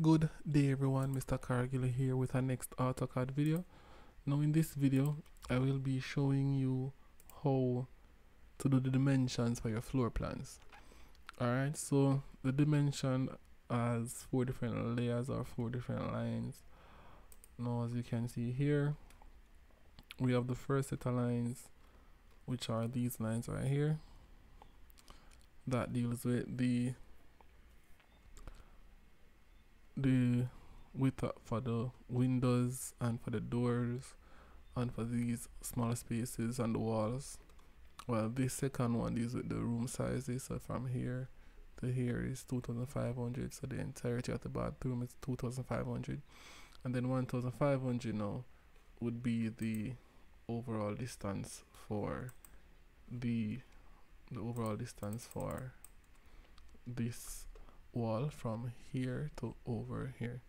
Good day everyone, Mr. Cargill here with our next AutoCAD video. Now in this video, I will be showing you how to do the dimensions for your floor plans. Alright, so the dimension has four different layers or four different lines. Now as you can see here, we have the first set of lines, which are these lines right here. That deals with the the width for the windows and for the doors and for these small spaces and the walls. Well this second one is with the room sizes. So from here to here is 2500 so the entirety of the bathroom is 2500 and then 1500 now would be the overall distance for the the overall distance for this wall from here to over here.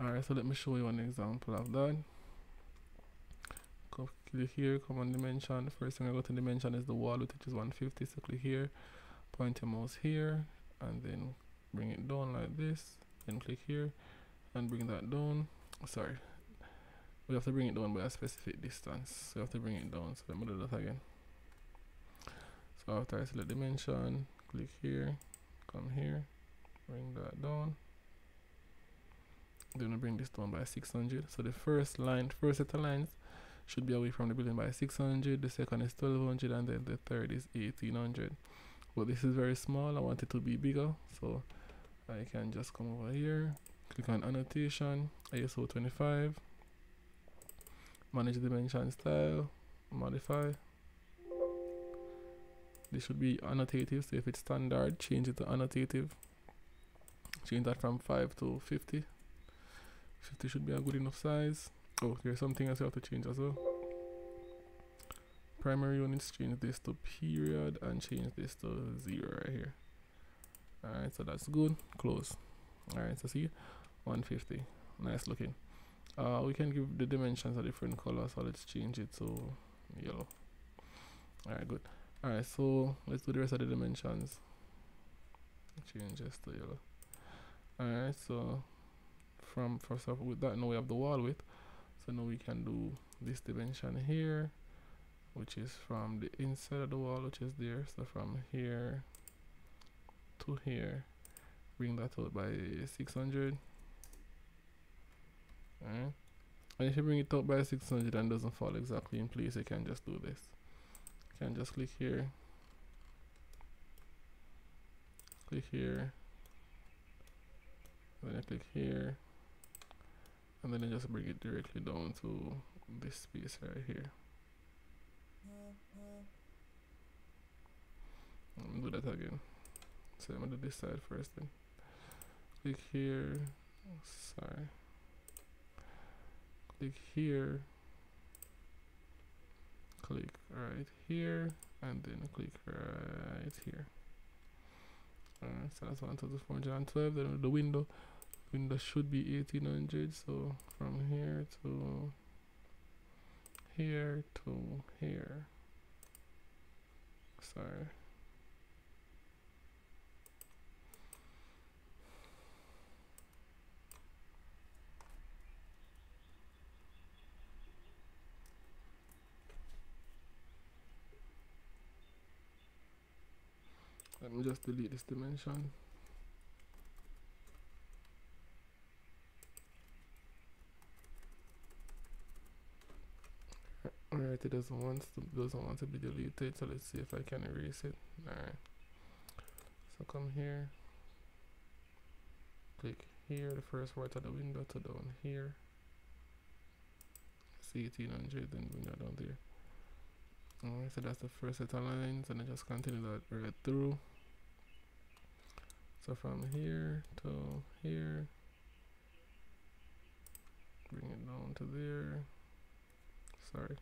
Alright so let me show you one example of that. Click here come on dimension. The first thing I go to dimension is the wall which is 150 so click here point your mouse here and then bring it down like this then click here and bring that down. Sorry we have to bring it down by a specific distance. So we have to bring it down so let me do that again. So after I select dimension click here come here bring that down. Then I bring this down by 600 so the first line first set of lines should be away from the building by 600 the second is 1200 and then the third is 1800 but this is very small. I want it to be bigger so I can just come over here click on annotation ISO 25 manage dimension style modify. This should be annotative so if it's standard change it to annotative change that from 5 to 50 50 should be a good enough size. Oh there's something else you have to change as well. Primary units change this to period and change this to 0 right here. Alright so that's good. Close. Alright so see? 150 nice looking. Uh, we can give the dimensions a different color so let's change it to yellow. Alright good. Alright so let's do the rest of the dimensions. Change this to yellow alright so from first off with that now we have the wall width. So now we can do this dimension here which is from the inside of the wall which is there. So from here to here bring that out by 600 alright. And if you bring it out by 600 and doesn't fall exactly in place you can just do this. You can just click here. Click here click here. And then I just bring it directly down to this space right here. Me do that again. So I'm gonna do this side first then. Click here. Oh, sorry. Click here. Click right here and then click right here. Alright, so that's 1412. Then the window, window should be 1800. So from here to here to here. Sorry. let me just delete this dimension it doesn't want to doesn't want to be deleted so let's see if I can erase it. Alright. So come here. Click here the first part of the window to down here. See 1800 then window down there. Alright so that's the first set of lines and I just continue that right through. So from here to here, bring it down to there. Sorry.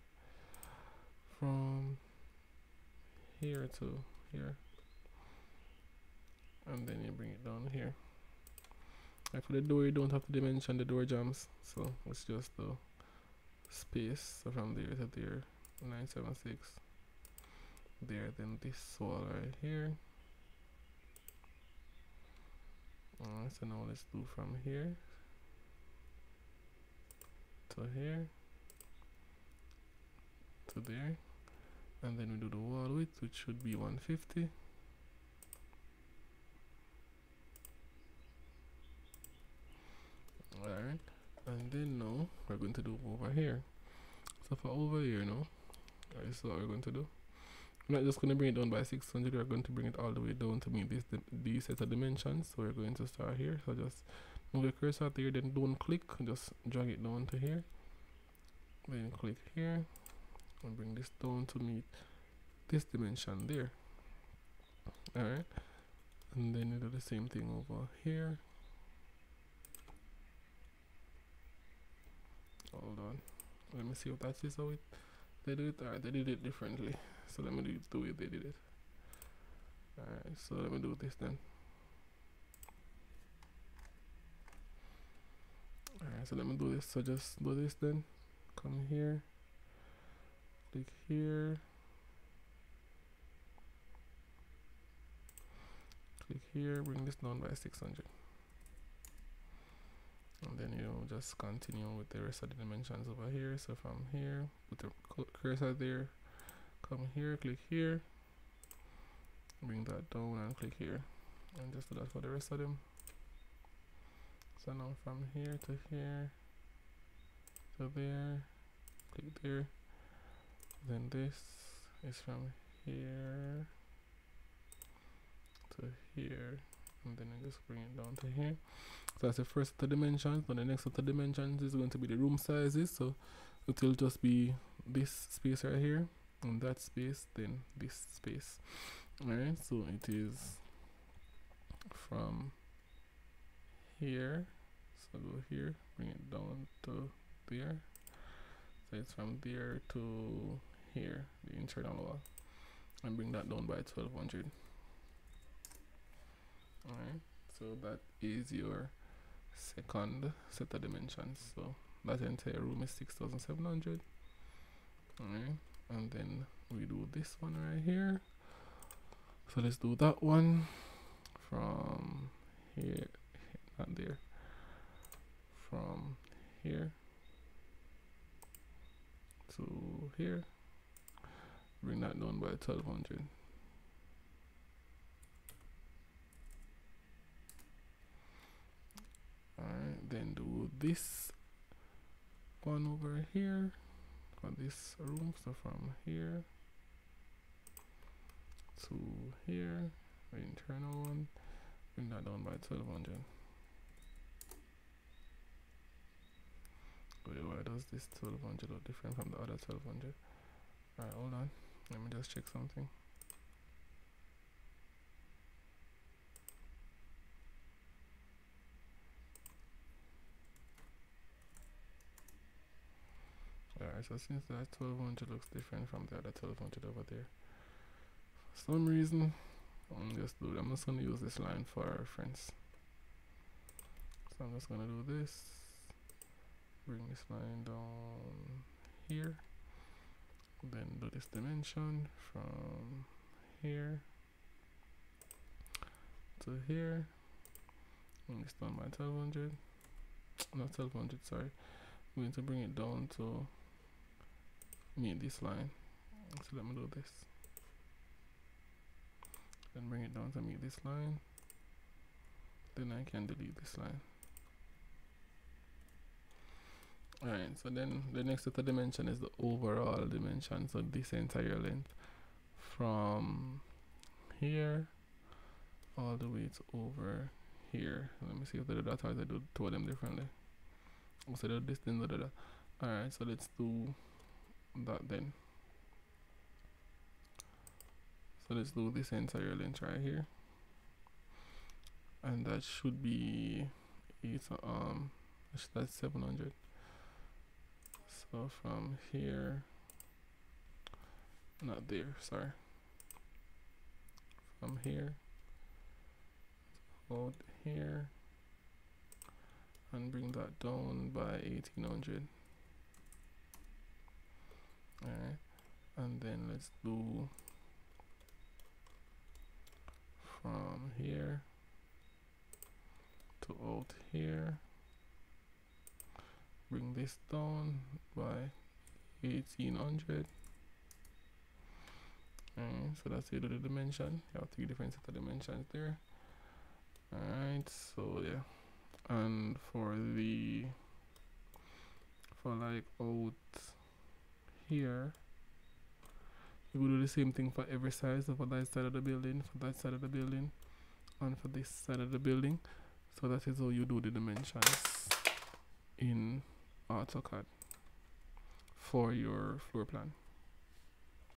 From here to here. And then you bring it down here. And for the door, you don't have to dimension the door jambs So it's just the space. So from there to there, 976. There, then this wall right here Alright, so now let's do from here to here to there and then we do the wall width which should be 150 alright. And then now we're going to do over here. So for over here now this is what we're going to do? We're not just going to bring it down by 600 we're going to bring it all the way down to meet this these set of dimensions. So we're going to start here. So just move your cursor here then don't click just drag it down to here. Then click here and bring this down to meet this dimension there. Alright. And then you do the same thing over here. Hold on. Let me see what that is. How it they did it? Alright they did it differently. So let me do it. The way they did it. Alright so let me do this then. Alright so let me do this. So just do this then. Come here click here. Click here bring this down by 600 and then you just continue with the rest of the dimensions over here. So from here put the cursor there. Come here click here. Bring that down and click here. And just do that for the rest of them. So now from here to here. To there click there then this is from here to here. And then I just bring it down to here. So that's the first the dimensions but the next the dimensions is going to be the room sizes. So it will just be this space right here and that space then this space. Alright so it is from here. So go here bring it down to there so it's from there to here the internal wall and bring that down by 1200 alright so that is your second set of dimensions. So that entire room is 6700 alright and then we do this one right here. So let's do that one from here not there. From here to here bring that down by 1200 Alright, then do this one over here for this room. So from here to here, internal one, bring that down by 1200. Wait, why does this 1200 look different from the other 1200? Alright, hold on. Let me just check something. Alright, so since that 1200 looks different from the other 1200 over there, for some reason, I'm just do I'm just gonna use this line for reference. So I'm just gonna do this, bring this line down here, then do this dimension from here to here, bring this down by 1200, not 1200, sorry. I'm going to bring it down to meet this line. So let me do this. Then bring it down to meet this line. Then I can delete this line alright so then the next of dimension is the overall dimension so this entire length. From here all the way to over here. Let me see if they do that or they do two of them differently. So the distance alright so let's do that then. So let's do this entire length right here. And that should be eight um that's 700 so from here. Not there sorry. From here. Hold here. And bring that down by 1800 Alright, and then let's do from here to out here bring this down by 1800 Alright, so that's the other dimension. You have three different set of dimensions there. Alright, so yeah. And for the for like out here you will do the same thing for every side so for that side of the building for that side of the building and for this side of the building so that is how you do the dimensions in Oh, AutoCAD for your floor plan